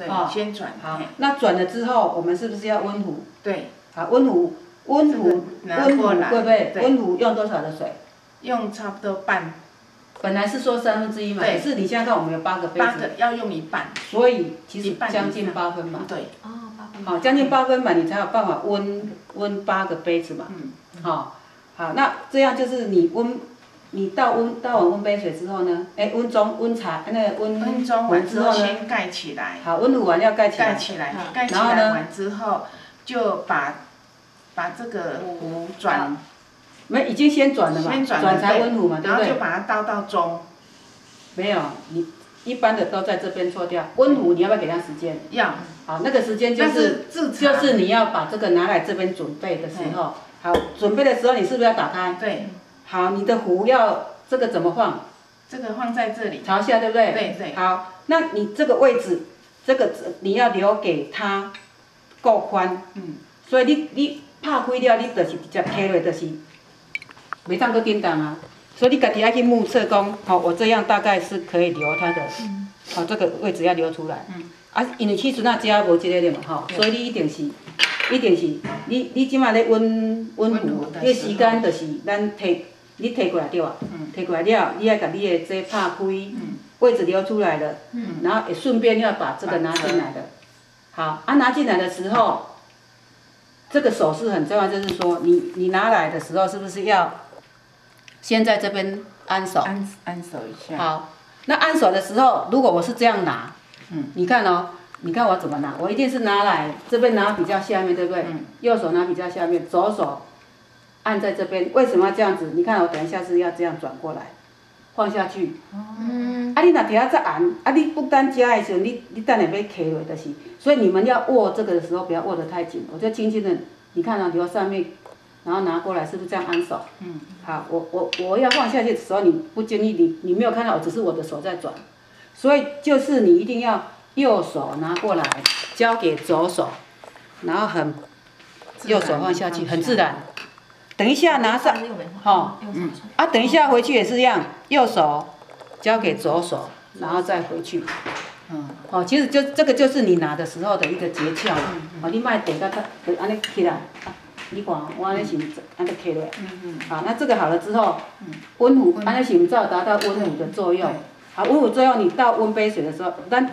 对哦，先转，好，那转了之后，我们是不是要温壶？对，好，温壶，温壶，温壶，过来对不对？对温壶用多少的水？用差不多半本来是说三分之一嘛，可是你现在看我们有八个杯子，八个，要用一半，所以其实将近八分嘛。对，哦，八分。好，将近八分嘛，你才有办法温温八个杯子嘛。嗯，好，好，那这样就是你温，你倒温倒完温杯水之后呢，哎，温中温茶那个温温中完之后呢，先盖起来，好，温壶完要盖起来。盖起来嗯，盖起然后呢来完之后，就把把这个壶转，没，已经先转了嘛，先转转才温壶嘛，对不对？然后就把它倒到中，没有，你一般的都在这边错掉。温壶你要不要给它时间？要，好，那个时间就是是自，就是你要把这个拿来这边准备的时候，好，准备的时候你是不是要打开？对，好，你的壶要这个怎么放？这个放在这里，朝下，对不对？对对，好，那你这个位置，这个你要留给它够宽，嗯，所以你你拍开了，你就是直接摕落，就是袂当搁叮当啊。所以你家己要去目测讲，好、我这样大概是可以留它的，好、这个位置要留出来。嗯。啊，因为起阵啊，遮无即个了嘛，吼、所以你一定是，一定是，你你即摆咧温温温壶迄时候时间就是咱摕，你摕过来对啊，嗯。摕过来了，你要甲你的这拍开，嗯。位置留出来了，嗯，然后也顺便要把这个拿进来的。好，啊，拿进来的时候，这个手势很重要，就是说你你拿来的时候，是不是要先在这边安手？安安手一下，好，那安手的时候，如果我是这样拿，嗯，你看哦，你看我怎么拿，我一定是拿来这边拿比较下面，对不对？嗯。右手拿比较下面，左手按在这边。为什么要这样子？你看我等一下是要这样转过来，放下去。嗯，啊，你若底下再按，啊，你不单加的时候，你你等下要揢落就是，所以你们要握这个的时候不要握得太紧，我就轻轻的，你看啊，留上面，然后拿过来，是不是这样按手？嗯，好，我我我要放下去的时候，你不经意你你没有看到，只是我的手在转，所以就是你一定要右手拿过来，交给左手，然后很右手放下去，很自然。等一下拿上，好嗯，啊，等一下回去也是一样，右手交给左手，然后再回去。嗯，哦，其实就这个就是你拿的时候的一个诀窍啦。哦，你卖等到它就安尼起来，啊，你看我安尼是安尼起落来。嗯嗯，好，那这个好了之后嗯，温壶安尼是不是有达到温壶的作用？好，温壶作用，你倒温杯水的时候，咱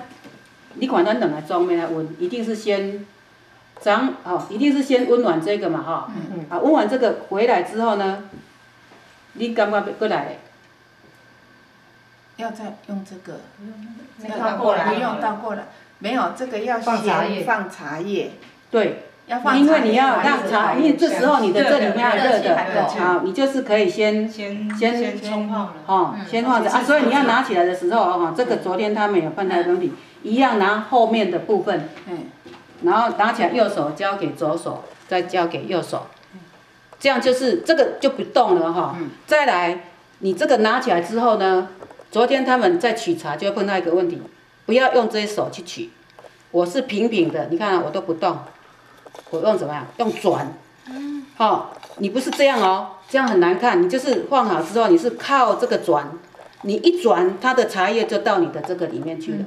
你管咱两个装面来温，一定是先长哦，一定是先温暖这个嘛哈。嗯嗯。啊，温完这个回来之后呢，你感觉要过来？要再用这个，要倒过来。不用倒过来，没有这个要放茶叶。先放茶叶，对，要放茶叶因为你要让茶，因为这时候你的这里面还热的，好，你就是可以先先先先冲泡了。哦，嗯。先放着啊，所以你要拿起来的时候哦，这个昨天他们有放在东西，一样拿后面的部分，嗯，然后拿起来右手交给左手，再交给右手，这样就是这个就不动了哈、嗯。再来，你这个拿起来之后呢，昨天他们在取茶就会碰到一个问题，不要用这些手去取，我是平平的，你看、啊、我都不动，我用怎么样？用转，好、你不是这样哦，这样很难看，你就是放好之后，你是靠这个转，你一转，它的茶叶就到你的这个里面去了，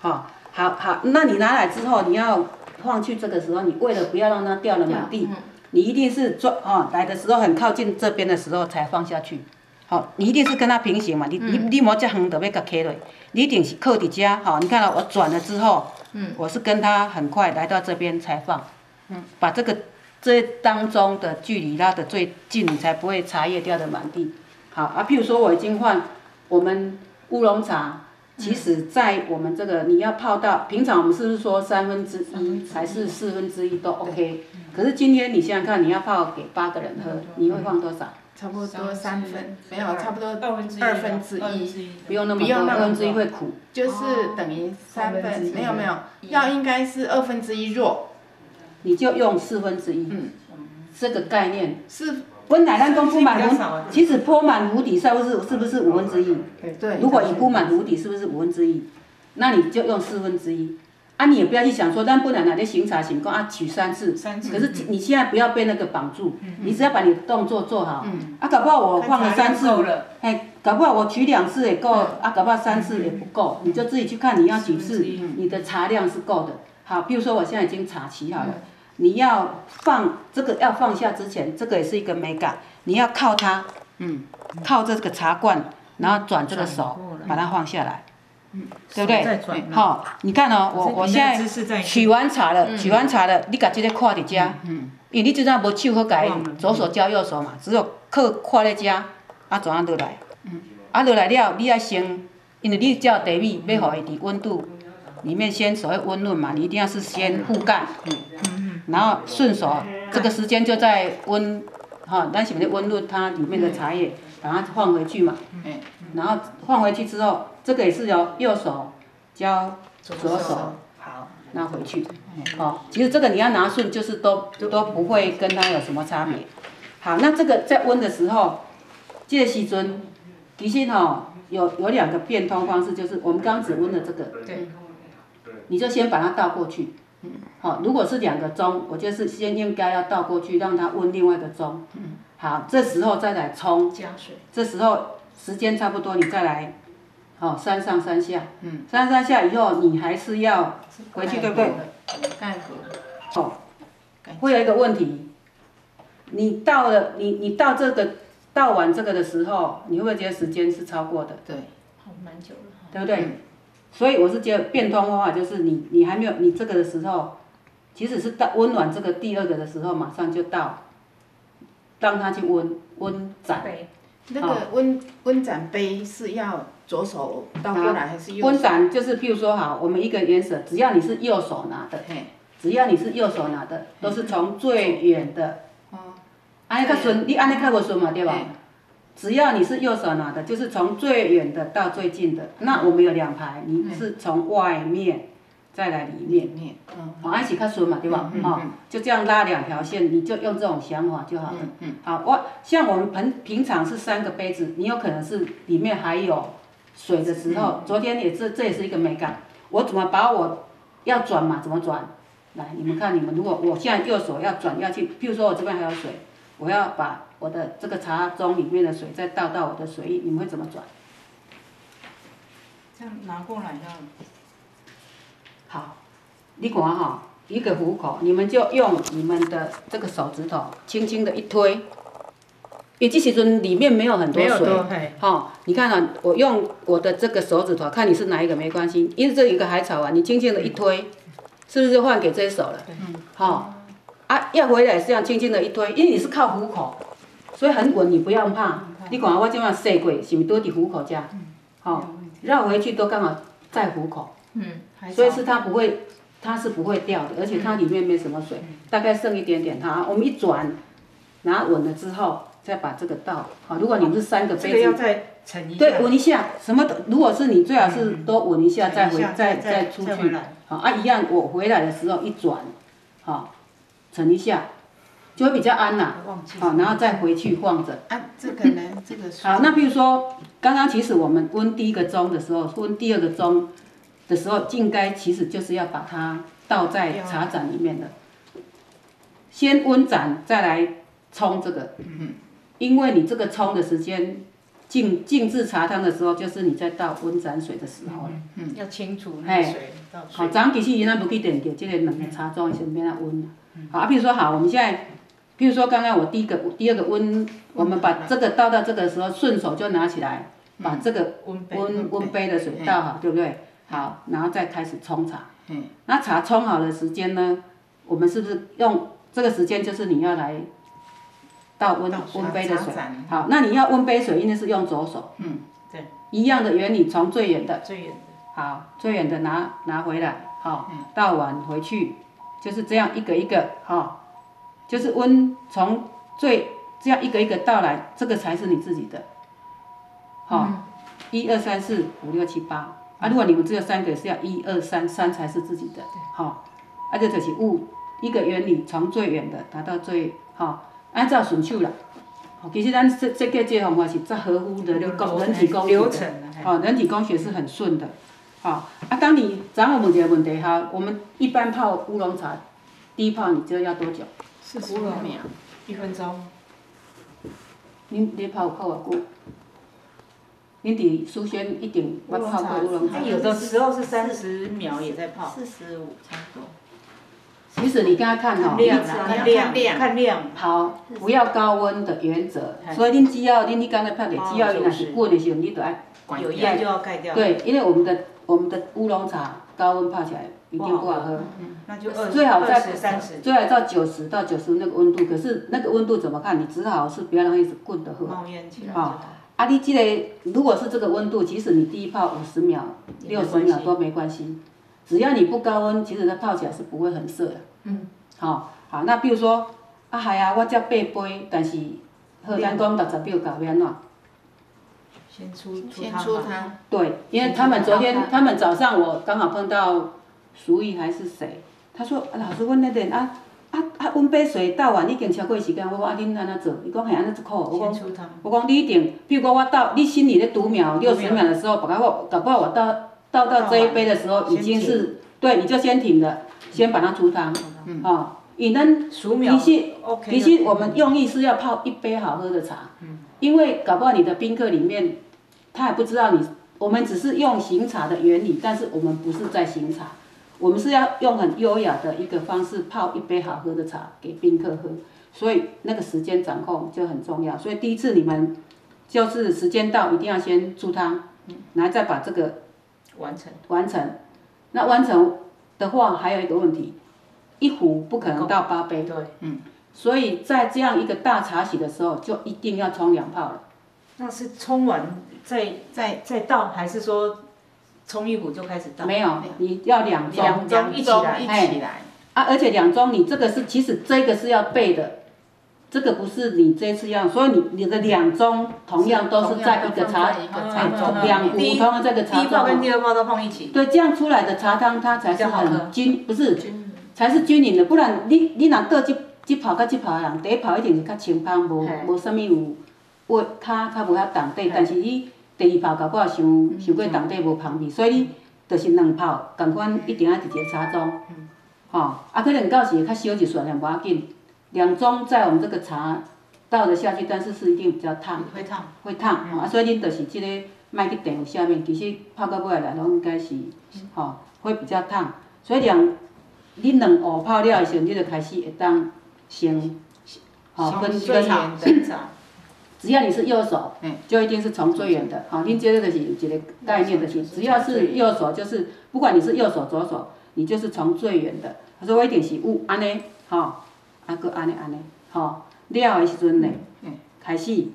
好、好好，那你拿来之后，你要放去这个时候，你为了不要让它掉了满地，嗯。你一定是抓哦来的时候很靠近这边的时候才放下去。好、你一定是跟它平行嘛，你你你莫遮远就要甲开落，你一定是靠伫遮，好、你看到我转了之后，嗯。我是跟它很快来到这边才放，嗯，把这个这当中的距离拉得最近，你才不会茶叶掉的满地。好啊，譬如说我已经换我们乌龙茶，其实在我们这个你要泡到，平常我们是不是说三分之一。还是四分之一都 OK？可是今天你想想看，你要泡给八个人喝，你会放多少？差不多三分，没有，差不多二分之一，不用那么多，二分之一会苦。就是等于三分，之一。没有没有，要应该是二分之一弱，你就用四分之一，嗯，这个概念。是，温奶蛋公铺满比较少啊壶，其实铺满壶底是不是是不是五分之一？对。如果你铺满壶底是不是五分之一？那你就用四分之一。啊，你也不要去想说，但不然哪天行茶行功啊，取三次，三次可是你现在不要被那个绑住，嗯你只要把你的动作做好。啊，搞不好我放了三次哎，搞不好我取两次也够，啊，搞不好三次也不够，你就自己去看你要几次，你的茶量是够的。好，比如说我现在已经茶齐好了，你要放这个要放下之前，这个也是一个美感，你要靠它，嗯，靠这个茶罐，然后转这个手，把它放下来。嗯。对不对？好，你看哦，我我现在在取完茶了，取完茶了，你把这个看伫遮，因为你即阵无手好改忘了，左手交右手嘛，只有靠看咧遮，啊怎啊落来？嗯。啊落来了，你要先，因为你只要茶米要互伊伫温度里面先所谓温润嘛，你一定要是先覆盖，然后顺手，这个时间就在温，哈，咱是不是温润它里面的茶叶，把它放回去嘛，然后放回去之后，这个也是由右手交左手。好，拿回去，哦，其实这个你要拿顺，就是都都不会跟它有什么差别。好，那这个在温的时候，这个时阵，其实吼有有两个变通方式，就是我们刚只温的这个，对，你就先把它倒过去。好，如果是两个钟，我就是先应该要倒过去，让它温另外一个钟。嗯好，这时候再来冲，加水，这时候时间差不多，你再来，好、三上三下。嗯。三上三下以后，你还是要回去，对不对？盖盒，哦，会有一个问题，你到了你你到这个倒完这个的时候，你会不会觉得时间是超过的，对，好蛮久了，对不对？所以我是觉得变通方法就是你你还没有你这个的时候，即使是到温暖这个第二个的时候，马上就到，让它去温温盏。对，那个温温盏杯是要左手倒过来还是右手？温盏就是譬如说好，我们一个原则，只要你是右手拿的，只要你是右手拿的，都是从最远的。哦，安尼较顺，你安尼较无顺嘛，对吧嘿？只要你是右手拿的，就是从最远的到最近的。那我们有两排，你是从外面再来里面，面，嗯，哦，安是较顺嘛，对吧？嗯嗯哦，就这样拉两条线，你就用这种想法就好了。嗯好，我像我们平平常是三个杯子，你有可能是里面还有水的时嗯候，昨天也是这也是一个美感。我怎么把我要转嘛？怎么转？来，你们看，你们如果我现在右手要转要去，譬如说我这边还有水，我要把我的这个茶盅里面的水再倒到我的水里，你们会怎么转？这样拿过来要，好，你看哈，一个壶口，你们就用你们的这个手指头轻轻的一推，因为这时阵里面没有很多水，嘿，哈、你看啊，我用我的这个手指头，看你是哪一个没关系，因为这有一个海草啊，你轻轻的一推，是不是就换给这一手了？嗯，好、啊，要回来是这样轻轻的一推，因为你是靠虎口，所以很稳，你不要怕。你看我这样洗过，是不是都伫虎口这？好、绕回去都刚好在虎口，嗯，所以是它不会，它是不会掉的，而且它里面没什么水，大概剩一点点。它，我们一转，拿稳了之后，再把这个倒。好，如果你们是三个这个杯子，要再盛一下，对，稳一下，什么都，如果是你最好是都稳一下，再回再再出去。好啊，一样，我回来的时候一转，好，沉一下，就会比较安啦。忘记好，然后再回去放着。啊，这个呢，这个是好，那比如说，刚刚其实我们温第一个钟的时候，温第二个钟的时候，应该其实就是要把它倒在茶盏里面的，先温盏，再来冲这个。嗯。因为你这个冲的时间，静静置茶汤的时候，就是你在倒温盏水的时候了。嗯，要清楚那水好，水，昨昏其实伊咱无去电着，即个两个茶庄先免啊温。好啊，比如说好，我们现在，比如说刚刚我第一个第二个温，我们把这个倒到这个的时候，顺手就拿起来，把这个温温杯的水倒好，对不对？好，然后再开始冲茶。那茶冲好的时间呢，我们是不是用这个时间就是你要来倒温温杯的水？好，那你要温杯水，应该是用左手。嗯，对，一样的原理，从最远的。最远的，好，最远的拿拿回来，好、倒完回去，就是这样一个一个，好、就是温从最这样一个一个倒来，这个才是你自己的，好、一二三四五六七八，啊，如果你们只有三个，是要一二三三才是自己的，好、啊，这就是物一个原理，从最远的达到最，好、按照顺手啦。哦其实咱这这个这个方法是最合乎的人工人体工学的流程啊，嘿哦，人体工学是很顺的。好，啊，当你咱们问一个问题哈，我们一般泡乌龙茶，第一泡你知道要多久？四十五秒，一分钟。恁恁泡泡偌久？恁伫苏轩一定捌泡过乌龙茶它。有的时候是三十秒也在泡，四十五差不多。其实你刚刚看哦、量啊，看看量量，看量。好，不要高温的原则，所以恁只要恁你刚才拍的，哦只要伊若就是是滚的时候，你就爱。有烟就要盖掉。，对，因为我们的我们的乌龙茶高温泡起来一定不好喝，那就二最好在最好到九十到九十那个温度，可是那个温度怎么看？你只好是不要让它一直滚的喝。冒烟起来。好啊，你这个如果是这个温度，即使你第一泡五十秒、六十秒都没关系，只要你不高温，其实它泡起来是不会很涩的。嗯。好、好，那比如说，啊系啊，我才八杯，但是好，咱讲六十秒搞要安怎？先出出先。出汤，对，因为他们昨天，他们早上我刚好碰到淑仪还是谁，他说、啊、老师，阮那点啊啊啊，阮杯水倒完已经超过时间，我讲啊恁安怎做？伊讲嘿安尼一苦，我讲先出汤。我讲你一定，比如讲我倒你心里的读秒六十秒的时候，把它我搞不好我到倒到这一杯的时候已经是，对，你就先停了，先把它出汤，嗯。哦，以咱数秒其实 OK 其实我们用意是要泡一杯好喝的茶，因为搞不好你的宾客里面，他也不知道你，我们只是用行茶的原理，但是我们不是在行茶，我们是要用很优雅的一个方式泡一杯好喝的茶给宾客喝，所以那个时间掌控就很重要。所以第一次你们就是时间到，一定要先出汤，然后再把这个完成。完成。那完成的话，还有一个问题，一壶不可能倒八杯，对，嗯。所以在这样一个大茶洗的时候，就一定要冲两泡了。那是冲完再再再倒，还是说冲一壶就开始倒？没有，你要两盅两盅一起来。一起来，啊，而且两盅你这个是其实这个是要备的，这个不是你这次要，所以你你的两盅同样都是在一个茶同样在一个茶盅啊两壶第一同样这个第茶盅。一泡跟第二泡都放一起。对，这样出来的茶汤它才是很均，不是才是均匀的，不然你你若倒一一泡甲一泡的人，第一泡一定是较清芳，无无啥物有味，较较无遐重底，但是你第二泡搞不好伤伤过重底无芳味，所以你就是两泡，共款一定要一个茶盅，吼、啊可能到时会较烧一撮也无要紧，两盅在我们这个茶倒了下去，但是是一定比较烫。会烫。会烫，吼啊，所以恁就是这个莫去电有下面，其实泡到尾来拢应该是吼、会比较烫，所以两恁两壶泡了的时候，你就开始会当先吼分分茶，只要你是右手嗯，就一定是从最远的。好，恁这个就是有一个概念的是，只要是右手，就是不管你是右手左手，你就是从最远的。他说我一定是有安尼，吼，啊搁安尼安尼，吼，了的时阵呢嗯，开始，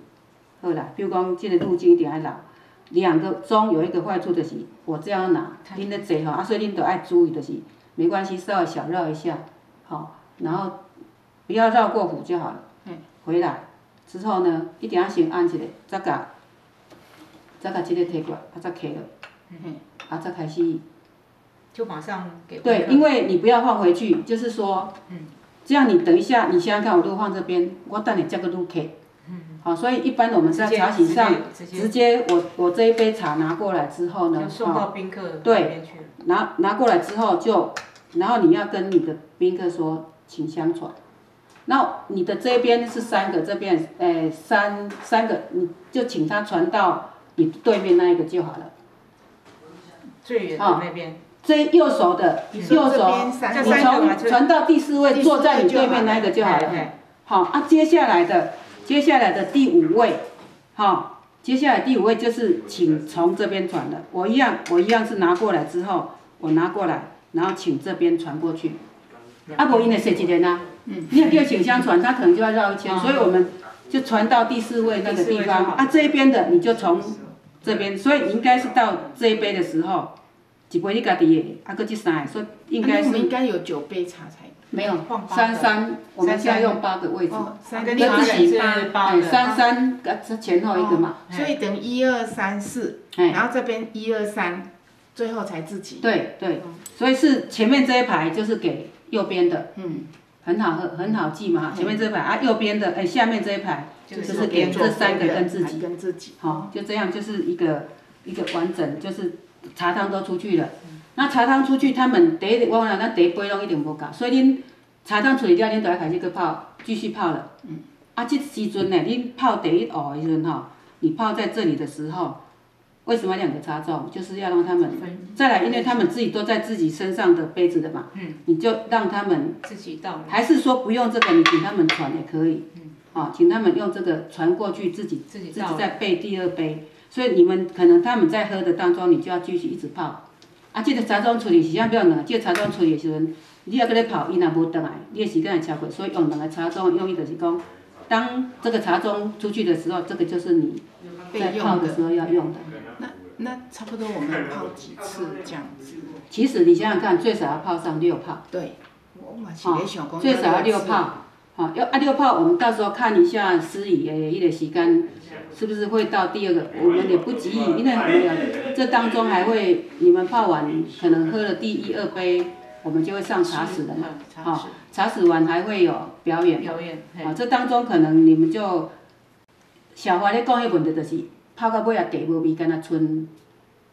好啦，比如讲即个路径一定要绕。两个中有一个坏处就是，我这样拿，恁咧坐吼，啊，所以恁都爱注意就是，没关系，稍微小绕一下，好，然后不要绕过虎就好了。嗯。回来之后呢，一定要先按一下，再甲，再甲即个摕过来，啊，再开了，嗯，啊，再开始。就马上给对，因为你不要放回去，就是说，嗯这样你等一下，你想想看，我如果放这边，我等你这个路开。好，所以一般我们在直接茶席上，直接我我这一杯茶拿过来之后呢，送到宾客对。拿拿过来之后就，然后你要跟你的宾客说，请相传。那你的这边是三个，这边诶三三个，你就请他传到你对面那一个就好了。最远的好那边，这右手的右手，你从传到第四位，坐在你对面那一个就好了。哎好啊，接下来的接下来的第五位，好，接下来第五位就是请从这边传的。我一样，我一样是拿过来之后，我拿过来，然后请这边传过去。啊，无因的设计人啊，嗯，你也叫请相传，他可能就要绕一圈，所以我们就传到第四位那个地方。好啊，这一边的你就从这边，所以你应该是到这一杯的时候，一杯你家己的，啊，搁这三个，所以应该是那我们应该有九杯茶才没有三三，我们现在用八个位置。哦，三跟个跟自己是八，三三，呃这前后一个嘛，所以等于一二三四，哎，然后这边一二三，最后才自己。对对，所以是前面这一排就是给右边的，嗯，很好喝，很好记嘛，前面这一排啊，右边的，哎，下面这一排，就就是是给这三个跟自己，跟自己。好，就这样就是一个一个完整，就是茶汤都出去了。那茶汤出去，他们第一，我讲咱第一杯拢一定无够，所以恁茶汤处理掉，恁就要开始去泡，继续泡了。啊，这时阵呢，恁泡第一壶的时阵吼，你泡在这里的时候，为什么两个茶盅？就是要让他们再来，因为他们自己都在自己身上的杯子的嘛，嗯你就让他们，自己倒。还是说不用这个，你请他们传也可以。好，请他们用这个传过去，自己自己自己。再备第二杯，所以你们可能他们在喝的当中，你就要继续一直泡。啊，这个茶庄处理时间不要两，这个茶庄处理的时阵，你要搁咧泡，伊若无倒来，你的时间会超过，所以用两个茶庄用意就是讲，当这个茶庄出去的时候，这个就是你在。泡的时候要用的。那那差不多我们泡几次这样子？其实你想想看，最少要泡上六泡，对，我嘛是咧想讲。最少要六泡。好，要啊六泡，我们到时候看一下司仪的一个时间，是不是会到第二个？我们也不急，因为呃这当中还会你们泡完，可能喝了第一二杯，我们就会上茶室了嘛。茶室。茶室完还会有表演，表演。嘿啊，这当中可能你们就小花咧讲迄问题，就是泡到尾啊，茶无味，敢若剩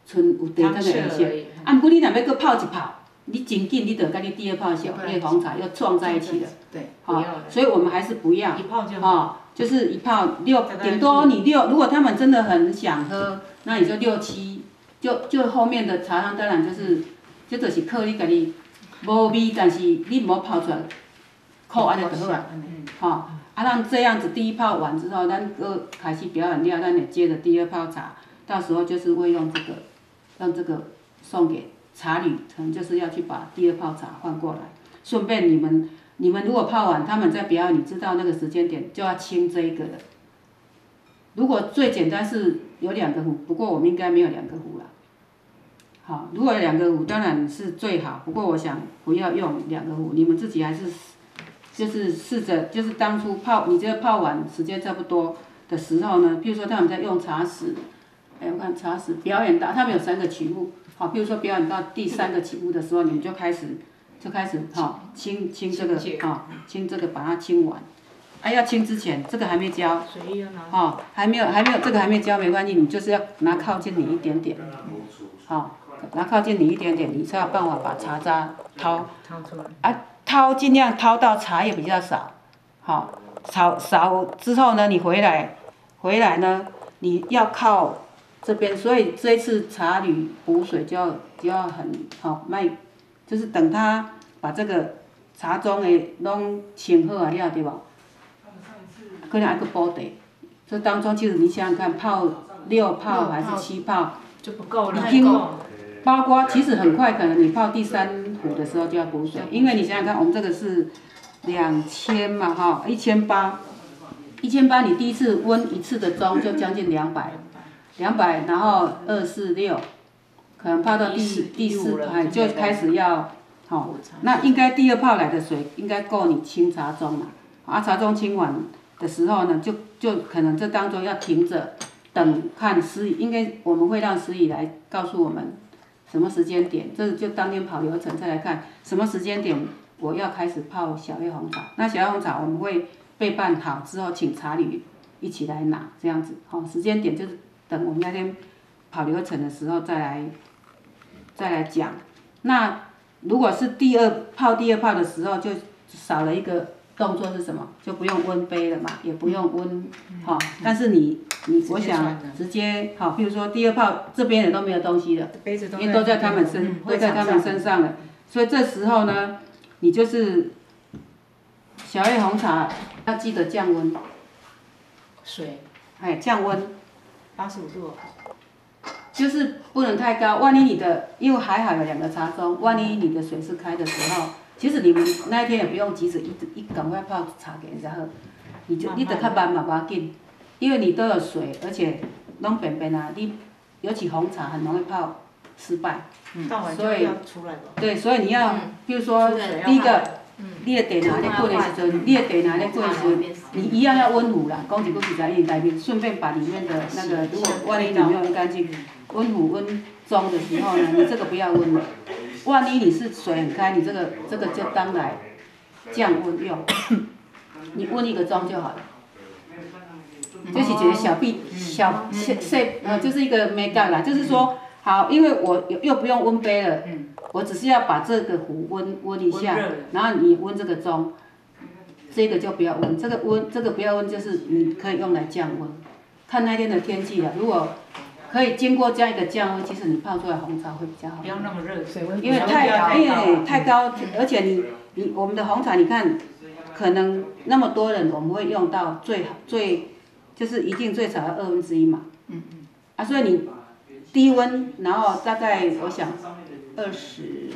剩有茶汤的汤形式。色。啊，毋过你若要搁泡一泡，你真紧你就甲你第二泡小叶红茶又撞在一起了。对，好，所以我们还是不要。一泡就好。哦，就是一泡六，顶多你六，如果他们真的很想喝，那你就六七，就就后面的茶汤当然就是，这就是靠你家己无味，但是你毋好泡出来，苦安尼就好啊。吼、啊，让这样子第一泡完之后，咱搁开始表演了，咱也接着第二泡茶，到时候就是会用这个，让这个送给茶旅，可能就是要去把第二泡茶换过来，顺便你们。你们如果泡完，他们在表演，你知道那个时间点就要清这一个的。如果最简单是有两个壶，不过我们应该没有两个壶啦。好，如果有两个壶当然是最好，不过我想不要用两个壶，你们自己还是就是试着就是当初泡，你觉得泡完时间差不多的时候呢，比如说他们在用茶室，哎，我看茶室表演到他们有三个曲目，好，比如说表演到第三个曲目的时候，你们就开始。就开始哈清清这个哈清这个把它清完，啊要清之前这个还没浇，水要拿。哈还没有还没有这个还没浇没关系，你就是要拿靠近你一点点，好拿靠近你一点点，你才有办法把茶渣掏掏出来。啊掏尽量掏到茶叶比较少，好少少之后呢你回来回来呢你要靠这边，所以这一次茶旅补水就要就要很好卖。就是等他把这个茶庄的拢清好啊了，对无？可能还佫补茶。这当中其实你想想看，泡六泡还是七泡，就不够了。已经包括其实很快，可能你泡第三壶的时候就要补水，因为你想想看，我们这个是两千嘛，哈，一千八，一千八你第一次温一次的钟就将近两百，两百，然后二四六。可能泡到第第四排就开始要，好，那应该第二泡来的水应该够你清茶盅了，啊茶盅清完的时候呢，就就可能这当中要停着，等看司仪，应该我们会让司仪来告诉我们什么时间点，这就当天跑流程再来看什么时间点我要开始泡小叶红茶，那小叶红茶我们会备办好之后请茶旅一起来拿这样子，好时间点就是等我们那天跑流程的时候再来。再来讲，那如果是第二泡第二泡的时候，就少了一个动作是什么？就不用温杯了嘛，也不用温，好，但是你你我想直接好，比如说第二泡这边也都没有东西了，杯子都因为都在他们身都在他们身上了，所以这时候呢，你就是小叶红茶要记得降温，水，哎，降温，八十五度。就是不能太高，万一你的，因为还好有两个茶盅，万一你的水是开的时候，其实你们那一天也不用急着一一赶快泡茶给人家喝，你就你得较慢嘛，不要紧，因为你都有水，而且弄便便啊，你尤其红茶很容易泡失败，嗯。所以对，所以你要，比如说第一个，你的茶拿咧过的时阵，你的茶拿咧滚的时阵，你一样要温壶啦，讲一句实在，你内面顺便把里面的那个，如果万一你没有干净。温壶温中的时候呢，你这个不要温了。万一你是水很开，你这个这个就当来降温用。你温一个钟就好了。这是一个小臂小小细呃，就是一个美感啦，就是说好，因为我又又不用温杯了，我只是要把这个壶温温一下然后你温这个钟，这个就不要温，这个温这个不要温就是你可以用来降温，看那天的天气了。如果可以经过这样一个降温，其实你泡出来红茶会比较好不。要那么热，水温因为太高为太高，而且你你我们的红茶，你看，可能那么多人，我们会用到最好最，就是一定最少要二分之一嘛。嗯嗯。啊，所以你低温，然后大概我想二十，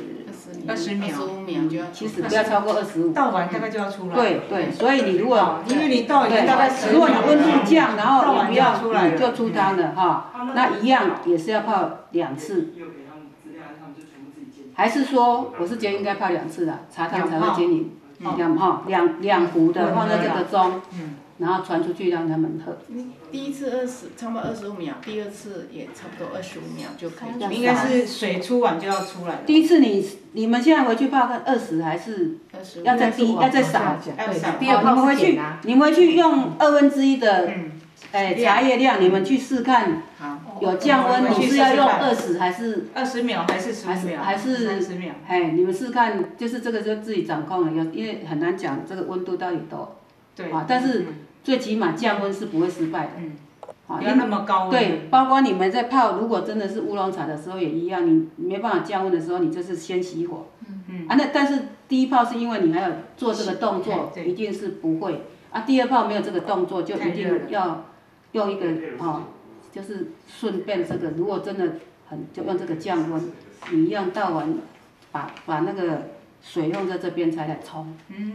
二十秒二十五秒就要其实不要超过二十五。倒完大概就要出来。对对，所以你如果因为你倒已经大概十如果你温度降，然后你不要出来就出汤了哈，那一样也是要泡两次。还是说，我是觉得应该泡两次的，茶汤才会均匀。两哈两两壶的放在这个盅，嗯，然后传出去让他们喝。你第一次二十，差不多二十五秒，第二次也差不多二十五秒就可以。应该是水出完就要出来了。第一次你你们现在回去泡看二十还是二十五要再低要再少？要少第二哦你们回去。你们回去用二分之一的嗯，哎茶叶量，你们去试看好，有降温，你是要用二十还是？二十秒还是十还是五秒？还是三十秒？哎，你们试看，就是这个就自己掌控了，有因为很难讲这个温度到底多对。啊，但是最起码降温是不会失败的。嗯，啊，不要那么高温。对，包括你们在泡，如果真的是乌龙茶的时候也一样，你你没办法降温的时候，你就是先熄火。嗯嗯啊，那但是第一泡是因为你还有做这个动作，一定是不会。啊，第二泡没有这个动作，就一定要用一个哦，就是顺便这个，如果真的很就用这个降温，你一样倒完，把把那个水用在这边才来冲。嗯